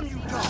Damn you, dog!